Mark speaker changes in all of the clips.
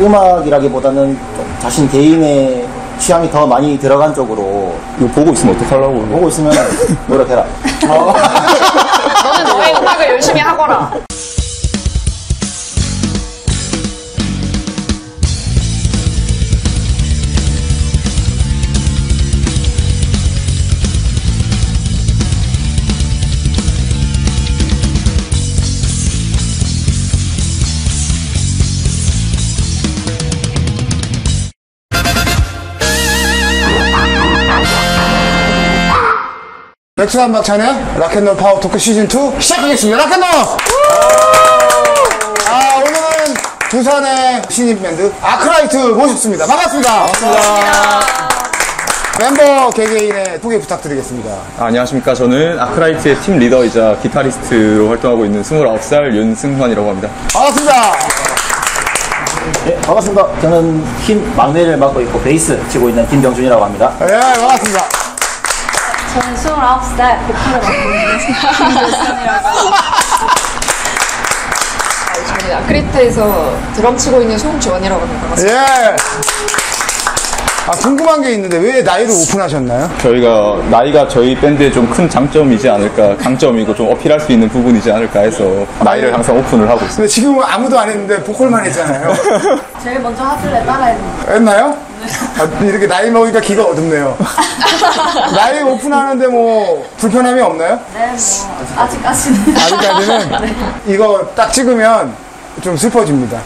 Speaker 1: 음악이라기보다는 좀 자신 개인의 취향이 더 많이 들어간 쪽으로
Speaker 2: 이거 보고 있으면 어떡하려고.
Speaker 1: 보고 있으면 노력해라.
Speaker 3: 너는 너의 음악을 열심히 하거라.
Speaker 4: 맥주 한 박찬의 락앤롤 파워 토크 시즌2 시작하겠습니다. 락앤롤! 아, 오늘은 부산의 신인 밴드 아크라이트 모셨습니다. 반갑습니다. 반갑습니다. 멤버 개개인의 소개 부탁드리겠습니다.
Speaker 2: 아, 안녕하십니까. 저는 아크라이트의 팀 리더이자 기타리스트로 활동하고 있는 29살 윤승환이라고 합니다.
Speaker 4: 반갑습니다.
Speaker 1: 네, 반갑습니다. 저는 팀 막내를 맡고 있고 베이스 치고 있는 김병준이라고 합니다.
Speaker 4: 예, 반갑습니다.
Speaker 5: 저는 29살 보컬을 맡고 있는 김교선이라고
Speaker 3: 저는 아크리트에서 드럼 치고 있는 송주원이라고 합니다.
Speaker 4: 예. 아, 궁금한 게 있는데 왜 나이를 오픈하셨나요?
Speaker 2: 저희가 나이가 저희 밴드의 좀 큰 장점이지 않을까, 강점이고 좀 어필할 수 있는 부분이지 않을까 해서 나이를 항상 오픈을 하고 있습니다.
Speaker 4: 근데 지금은 아무도 안 했는데 보컬만 했잖아요.
Speaker 5: 제일 먼저 하길래 따라했는데
Speaker 4: 했나요? 아, 이렇게 나이 먹으니까 기가 어둡네요. 나이 오픈하는데 뭐 불편함이 없나요?
Speaker 5: 네, 뭐 아직까지는
Speaker 4: 아직까지는 이거 딱 찍으면 좀 슬퍼집니다.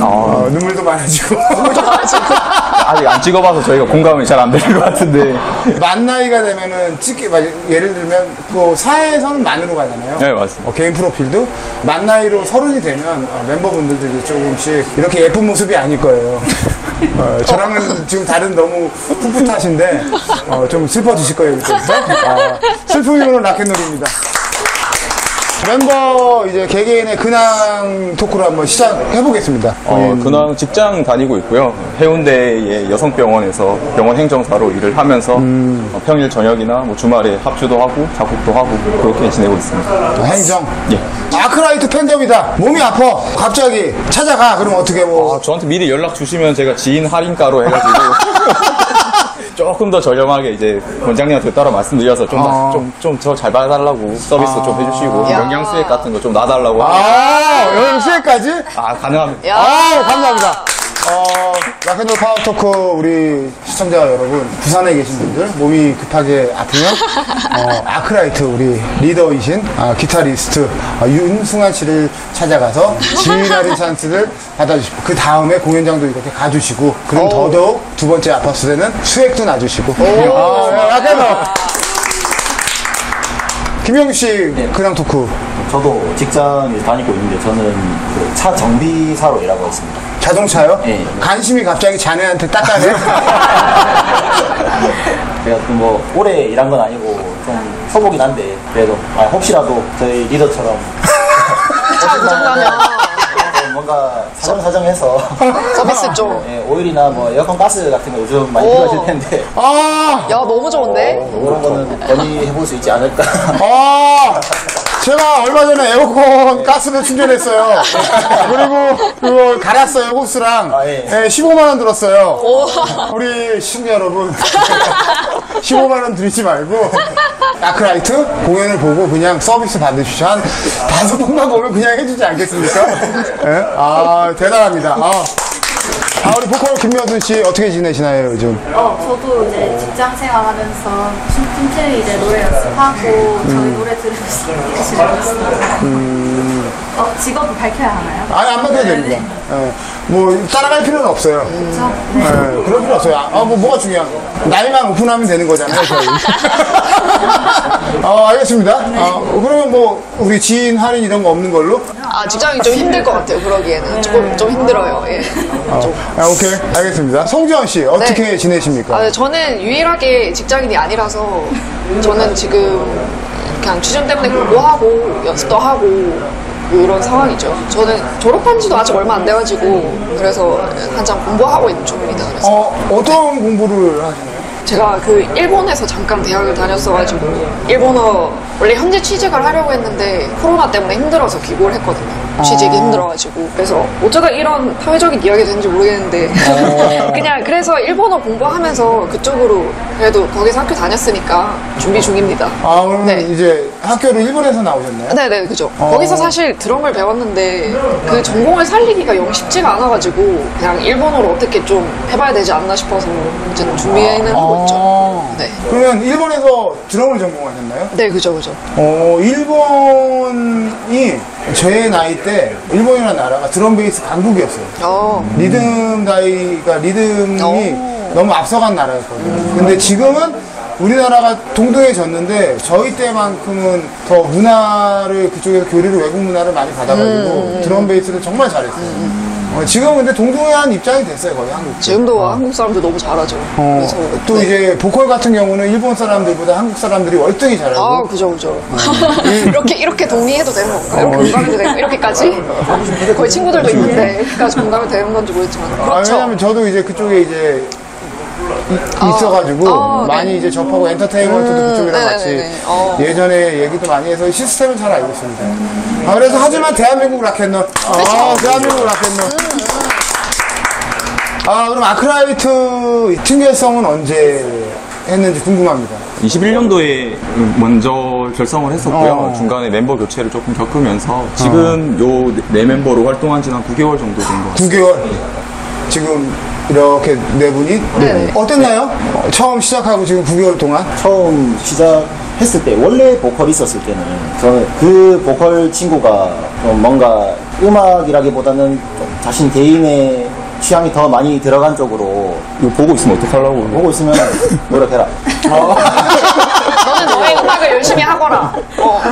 Speaker 4: 어, 눈물도 많아지고.
Speaker 2: 아직 안 찍어봐서 저희가 공감이 잘 안 되는 것 같은데.
Speaker 4: 만 나이가 되면은 찍기, 막 예를 들면 그 사회에서는 만으로 가잖아요.
Speaker 2: 네, 맞습니다.
Speaker 4: 어, 개인 프로필도 만 나이로 서른이 되면 어, 멤버분들도 조금씩 이렇게 예쁜 모습이 아닐 거예요. 어, 저랑은 지금 다른 너무 풋풋하신데 어, 좀 슬퍼지실 거예요. 그때부터. 아, 슬픔이로는 락앤롤입니다. 멤버 이제 개개인의 근황 토크로 한번 시작해보겠습니다.
Speaker 2: 어,
Speaker 4: 본인
Speaker 2: 근황 직장 다니고 있고요. 해운대의 여성병원에서 병원 행정사로 일을 하면서 어, 평일 저녁이나 뭐 주말에 합주도 하고 작곡도 하고 그렇게 지내고 있습니다.
Speaker 4: 행정.
Speaker 2: 예.
Speaker 4: 아크라이트 팬덤이다. 몸이 아파. 갑자기 찾아가. 그럼 어떻게 뭐.
Speaker 2: 아, 저한테 미리 연락 주시면 제가 지인 할인가로 해가지고 조금 더 저렴하게 이제 원장님한테 따로 말씀드려서
Speaker 4: 아.
Speaker 2: 좀 좀 더잘 봐달라고 서비스 좀 해주시고 영양 수액 같은 거 좀 놔달라고
Speaker 4: 아, 여기 수액까지?
Speaker 2: 아 가능합니다.
Speaker 4: 아, 감사합니다. 어, 락앤롤 파워 토크 우리 시청자 여러분, 부산에 계신 분들, 몸이 급하게 아프면, 어, 아크라이트 우리 리더이신 아, 기타리스트 아, 윤승환 씨를 찾아가서 지휘라는 찬스를 받아주시고, 그 다음에 공연장도 이렇게 가주시고, 그럼 더더욱 두 번째 아팠을 때는 수액도 놔주시고. 아, 네. 김영규 씨, 근황 토크.
Speaker 1: 저도 직장에 다니고 있는데 저는 그 차 정비사로 일하고 있습니다.
Speaker 4: 자동차요?
Speaker 1: 예.
Speaker 4: 관심이 갑자기 자네한테?
Speaker 1: 제가 또뭐 오래 일한 건 아니고 좀 초보긴 한데 그래도 아, 혹시라도 저희 리더처럼
Speaker 3: 자,
Speaker 1: 그좀 뭔가 사정사정해서
Speaker 3: 서비스 좀.
Speaker 1: 예, 오일이나 뭐 에어컨 가스 같은 거 요즘 많이
Speaker 3: 오.
Speaker 1: 필요하실 텐데
Speaker 4: 아,
Speaker 3: 야, 너무 좋은데?
Speaker 1: 그런 거는 건의해볼 수 있지 않을까.
Speaker 4: 아, 제가 얼마 전에 에어컨 가스를 충전했어요. 그리고 그거 갈았어요, 호스랑.
Speaker 1: 아, 예.
Speaker 4: 15만원 들었어요. 우리 시청자 여러분. 15만원 들이지 말고, 아크라이트 공연을 보고 그냥 서비스 받으시죠. 한 다섯 번만 보면 그냥 해주지 않겠습니까? 예? 아, 대단합니다. 아. 아, 우리 보컬 김명순 씨 어떻게 지내시나요, 요즘?
Speaker 5: 어, 저도 이제 직장 생활하면서 틈틈이 이제 노래 연습하고 저희 노래 들으면서 이렇게 지내고 있습니다. 어, 직업을 밝혀야 하나요?
Speaker 4: 아니, 안 받아도 됩니다. 예. 뭐, 따라갈 필요는 없어요.
Speaker 5: 그렇죠?
Speaker 4: 네, 그럴 필요 없어요. 아, 뭐, 뭐가 중요한 거. 나이만 오픈하면 되는 거잖아요, 저희. 어, 알겠습니다. 어, 그러면 뭐, 우리 지인 할인 이런 거 없는 걸로?
Speaker 3: 아, 직장이 좀 힘들 것 같아요, 그러기에는. 조금 좀 힘들어요, 예. 좀.
Speaker 4: 아, 오케이. 알겠습니다. 송지현 씨, 어떻게
Speaker 3: 네.
Speaker 4: 지내십니까?
Speaker 3: 아, 네, 저는 유일하게 직장인이 아니라서 저는 지금 그냥 취준 때문에 공부하고 연습도 하고 그런 상황이죠. 저는 졸업한 지도 아직 얼마 안 돼가지고 그래서 한창 공부하고 있는 중입니다. 그래서
Speaker 4: 어, 어떤 공부를 하시나요?
Speaker 3: 제가 그 일본에서 잠깐 대학을 다녔어가지고 일본어 원래 현재 취직을 하려고 했는데 코로나 때문에 힘들어서 귀국을 했거든요. 취직이 힘들어가지고 그래서 어쩌다 이런 사회적인 이야기가 되는지 모르겠는데 그냥 그래서 일본어 공부하면서 그쪽으로 그래도 거기서 학교 다녔으니까 준비 중입니다.
Speaker 4: 아, 그러면
Speaker 3: 네.
Speaker 4: 이제 학교를 일본에서 나오셨나요?
Speaker 3: 네네 그죠.
Speaker 4: 어.
Speaker 3: 거기서 사실 드럼을 배웠는데 그 전공을 살리기가 영 쉽지가 않아가지고 그냥 일본어로 어떻게 좀 해봐야 되지 않나 싶어서 이제 준비는 하고 있죠.
Speaker 4: 아.
Speaker 3: 네.
Speaker 4: 그러면 일본에서 드럼을 전공하셨나요?
Speaker 3: 네 그죠 그죠.
Speaker 4: 어, 일본이 제 나이 때 일본이라는 나라가 드럼 베이스 강국이었어요.
Speaker 3: 어.
Speaker 4: 리듬 다이가 리듬이
Speaker 3: 오.
Speaker 4: 너무 앞서간 나라였거든요. 근데 지금은 우리나라가 동등해졌는데 저희 때만큼은 더 문화를 그쪽에서 교류를 외국 문화를 많이 받아가지고 드럼 베이스를 정말 잘했어요. 어, 지금은 근데 동등한 입장이 됐어요 거의 한국.
Speaker 3: 지금도 한국 사람들 너무 잘하죠.
Speaker 4: 어,
Speaker 3: 그래서
Speaker 4: 또
Speaker 3: 네.
Speaker 4: 이제 보컬 같은 경우는 일본 사람들보다 한국 사람들이 월등히 잘하고
Speaker 3: 아, 그죠, 그죠.
Speaker 4: 음.
Speaker 3: 이렇게, 이렇게 동의해도 되는 건가요? 이렇게 공감해도 되는 이렇게까지? 거의 친구들도 있는데, 이렇게까지 공감이 되는 건지 모르겠지만.
Speaker 4: 아,
Speaker 3: 그렇죠.
Speaker 4: 왜냐면 저도 이제 그쪽에 이제 이- 있어가지고
Speaker 3: 아, 네.
Speaker 4: 많이 이제 접하고 엔터테인먼트도
Speaker 3: 음,
Speaker 4: 그쪽이랑 같이
Speaker 3: 네네네. 어.
Speaker 4: 예전에 얘기도 많이 해서 시스템을 잘 알고 있습니다. 아, 그래서 하지만 대한민국 락앤롤. 아, 대한민국 락앤롤. 아, 그럼 아크라이트 팀결성은 언제 했는지 궁금합니다.
Speaker 2: 21년도에 먼저 결성을 했었고요.
Speaker 4: 어.
Speaker 2: 중간에 멤버 교체를 조금 겪으면서 지금 요네 멤버로 활동한 지는 한 9개월 정도 된 것 같습니다.
Speaker 4: 9개월. 지금 이렇게 네 분이
Speaker 3: 네네.
Speaker 4: 어땠나요? 어, 처음 시작하고 지금 9개월 동안?
Speaker 1: 처음 시작했을 때 원래 보컬 있었을 때는 저는 그 보컬 친구가 좀 뭔가 음악이라기보다는 좀 자신 개인의 취향이 더 많이 들어간 쪽으로
Speaker 2: 이거 보고 있으면 어떡하려고.
Speaker 1: 보고 있으면 노력해라.
Speaker 3: 너는 너의 음악을 열심히 하거라. 어.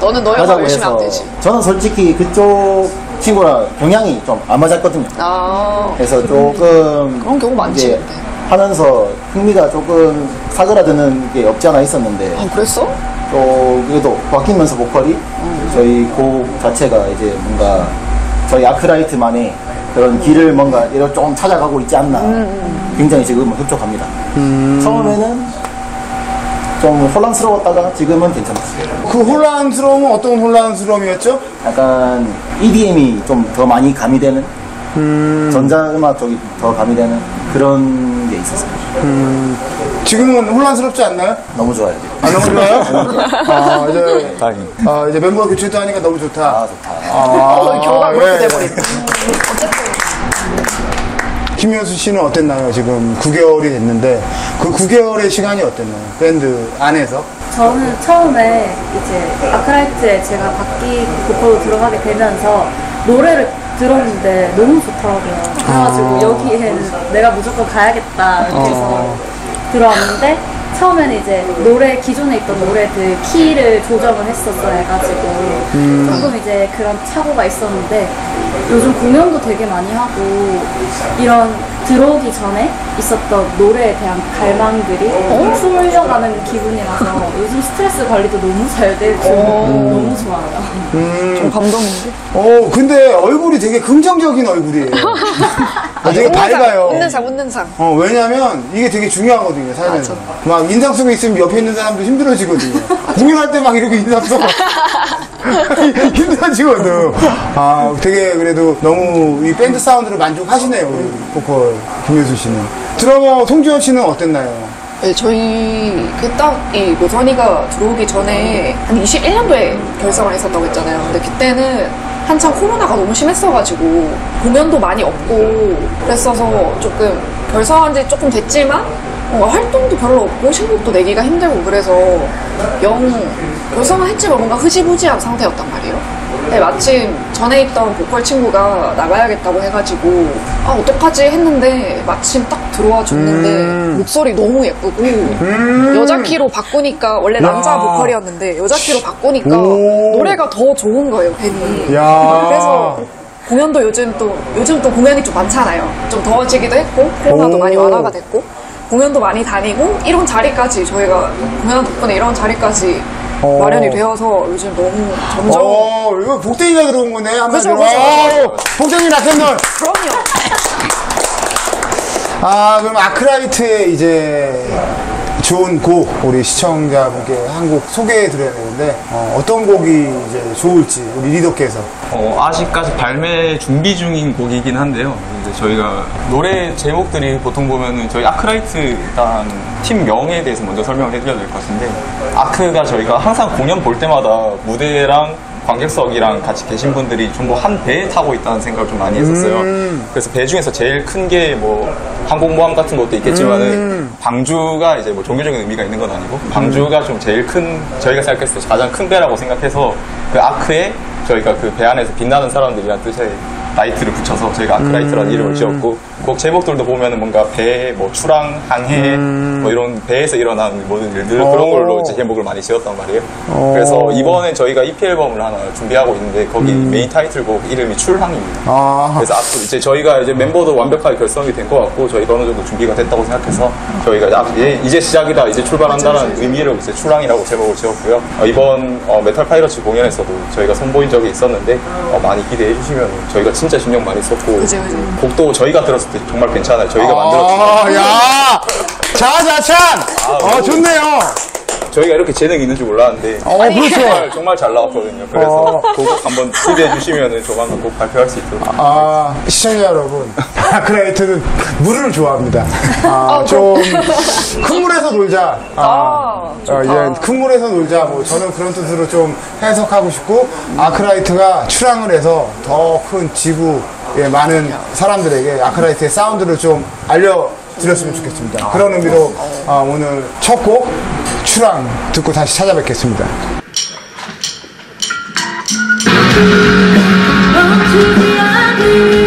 Speaker 3: 너는 너의 음악을 열심히 하면 되지.
Speaker 1: 저는 솔직히 그쪽 친구랑 경향이 좀 안 맞았거든요.
Speaker 3: 아,
Speaker 1: 그래서 조금
Speaker 3: 그런 경우 많지,
Speaker 1: 이제
Speaker 3: 근데.
Speaker 1: 하면서 흥미가 조금 사그라드는 게 없지 않아 있었는데
Speaker 3: 아, 그랬어?
Speaker 1: 또 그래도 바뀌면서 보컬이 저희 곡 자체가 이제 뭔가 저희 아크라이트만의 그런 길을 뭔가 이렇게 좀 찾아가고 있지 않나 굉장히 지금 흡족합니다. 처음에는 좀 혼란스러웠다가 지금은 괜찮았어요.
Speaker 4: 그 혼란스러움은 어떤 혼란스러움이었죠?
Speaker 1: 약간 EDM이 좀 더 많이 가미되는 전자음악 쪽이 더 가미되는 그런 게 있었어요.
Speaker 4: 지금은 혼란스럽지 않나요?
Speaker 1: 너무 좋아요.
Speaker 4: 아, 너무 좋아요? 아, 이제,
Speaker 2: 다행히.
Speaker 4: 아, 이제 멤버 교체도 하니까 너무 좋다.
Speaker 1: 아 좋다.
Speaker 3: 어, 결과가 그렇게
Speaker 4: 네.
Speaker 3: 돼버렸네. 어쨌든.
Speaker 4: 김효수 씨는 어땠나요? 지금 9개월이 됐는데, 그 9개월의 시간이 어땠나요? 밴드 안에서?
Speaker 5: 저는 처음에 이제 아크라이트에 제가 바뀌 보컬로 들어가게 되면서 노래를 들었는데 너무 좋더라고요. 그래가지고 여기에는 내가 무조건 가야겠다 이렇게 해서 들어왔는데 처음에는 이제 노래 기존에 있던 노래들 키를 조정을 했었어 해가지고. 조금 이제 그런 착오가 있었는데 요즘 공연도 되게 많이 하고 이런 들어오기 전에 있었던 노래에 대한 갈망들이 풀려가는 기분이라서 요즘 스트레스 관리도 너무 잘 되고 너무 좋아요.
Speaker 3: 좀 감동인데?
Speaker 4: 어, 근데 얼굴이 되게 긍정적인 얼굴이에요. 아, 되게 밝아요.
Speaker 3: 웃는 상, 웃는 상.
Speaker 4: 어, 왜냐면 이게 되게 중요하거든요, 살면서. 막 인상 쓰고 있으면 옆에 있는 사람도 힘들어지거든요. 공연할 때 막 이렇게 인상 써. 힘들어지거든. 아, 되게 그래도 너무 이 밴드 사운드를 만족하시네요, 우리 보컬 김효수 씨는. 드러머 송지현 씨는 어땠나요?
Speaker 3: 네, 저희 그딱이 노선이가 들어오기 전에 한 21년도에 결성을 했었다고 했잖아요. 근데 그때는 한참 코로나가 너무 심했어가지고 공연도 많이 없고 그랬어서 조금 결성한 지 조금 됐지만 뭔가 활동도 별로 없고 신곡도 내기가 힘들고 그래서 영 결성은 했지만 뭔가 흐지부지한 상태였단 말이에요. 네, 마침 전에 있던 보컬 친구가 나가야겠다고 해가지고 아 어떡하지 했는데 마침 딱 들어와 줬는데 목소리 너무 예쁘고 여자 키로 바꾸니까 원래 남자
Speaker 4: 야.
Speaker 3: 보컬이었는데 여자 키로 바꾸니까
Speaker 4: 오.
Speaker 3: 노래가 더 좋은 거예요 괜히
Speaker 4: 야.
Speaker 3: 그래서 공연도 요즘 또 요즘 또 공연이 좀 많잖아요 좀 더워지기도 했고 코로나도
Speaker 4: 오.
Speaker 3: 많이 완화가 됐고 공연도 많이 다니고 이런 자리까지 저희가 공연 덕분에 이런 자리까지
Speaker 4: 오.
Speaker 3: 마련이 되어서 요즘 너무 점점
Speaker 4: 어, 이거 복댕이가 들어온 거네, 한마디로.
Speaker 3: 그죠, 그죠.
Speaker 4: 어, 복댕이 라켓놀.
Speaker 3: 그럼요
Speaker 4: 아, 그럼 아크라이트에 이제 좋은 곡 우리 시청자분께 한 곡 소개해 드려야 되는데 어, 떤 곡이 이제 좋을지 우리 리더께서
Speaker 2: 어, 아직까지 발매 준비 중인 곡이긴 한데요. 이제 저희가 노래 제목들이 보통 보면은 저희 아크라이트 일단 팀 명에 대해서 먼저 설명을 해드려야 될 것 같은데 아크가 저희가 항상 공연 볼 때마다 무대랑 관객석이랑 같이 계신 분들이 전부 한 배에 타고 있다는 생각을 좀 많이 했었어요. 그래서 배 중에서 제일 큰 게 뭐 항공모함 같은 것도 있겠지만은 방주가 이제 뭐 종교적인 의미가 있는 건 아니고 방주가 좀 제일 큰 저희가 생각했을 때 가장 큰 배라고 생각해서 그 ark에 저희가 그 배 안에서 빛나는 사람들이란 뜻의 라이트를 붙여서 저희가 아크라이트라는 이름을 지었고 곡 제목들도 보면은 뭔가 배, 뭐 출항, 항해 뭐 이런 배에서 일어나는 모든 일들 그런 걸로 이제 제목을 많이 지었단 말이에요. 그래서 이번에 저희가 EP 앨범을 하나 준비하고 있는데 거기 메인 타이틀곡 이름이 출항입니다.
Speaker 4: 아,
Speaker 2: 그래서 앞으로 이제 저희가 이제 멤버도 완벽하게 결성이 된 것 같고 저희가 어느 정도 준비가 됐다고 생각해서 저희가 야, 예, 이제 시작이다 이제 출발한다는 의미로 이제 출항이라고 제목을 지었고요. 어, 이번 어, 메탈 파이러츠 공연에서도 저희가 선보인 적이 있었는데 어, 많이 기대해 주시면 저희가 진짜 신경 많이 썼고
Speaker 3: 그치, 그치.
Speaker 2: 곡도 저희가 들었을 때 정말 괜찮아요 저희가 만들었지만
Speaker 4: 아, 야! 자자찬! 어, 좋네요.
Speaker 2: 저희가 이렇게 재능이 있는 줄 몰랐는데
Speaker 4: 어, 그렇죠.
Speaker 2: 정말, 정말 잘 나왔거든요 그래서
Speaker 4: 어.
Speaker 2: 그곡 한번 기대해 주시면 조만간 꼭 발표할 수 있도록
Speaker 4: 아, 시청자 여러분. 아크라이트는 물을 좋아합니다. 아, 좀, 큰 물에서 놀자. 아, 어, 이제 큰 물에서 놀자. 뭐, 저는 그런 뜻으로 좀 해석하고 싶고, 아크라이트가 출항을 해서 더 큰 지구 의 많은 사람들에게 아크라이트의 사운드를 좀 알려드렸으면 좋겠습니다. 그런 의미로 아, 오늘 첫 곡, 출항 듣고 다시 찾아뵙겠습니다.
Speaker 5: 멈추지